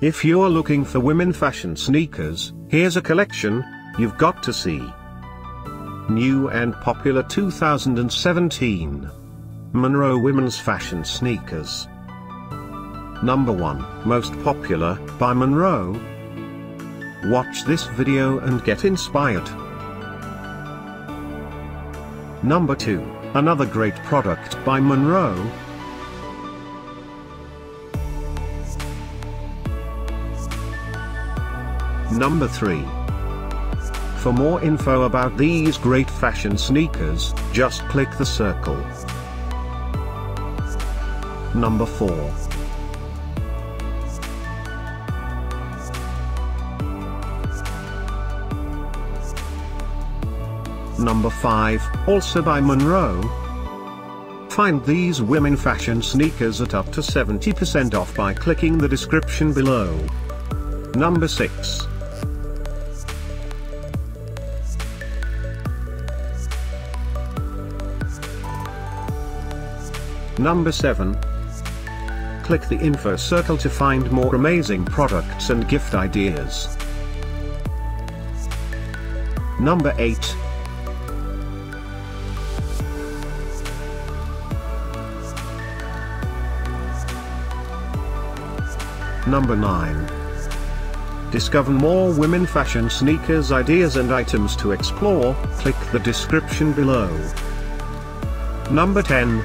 If you're looking for women fashion sneakers, here's a collection you've got to see. New and popular 2017 Munro Women's Fashion Sneakers. Number 1 Most Popular by Munro. Watch this video and get inspired. Number 2 Another great product by Munro. Number 3. For more info about these great fashion sneakers, just click the circle. Number 4. Number 5, also by Munro. Find these women fashion sneakers at up to 70% off by clicking the description below. Number 6. Number 7. Click the info circle to find more amazing products and gift ideas. Number 8. Number 9. Discover more women fashion sneakers ideas and items to explore, click the description below. Number 10.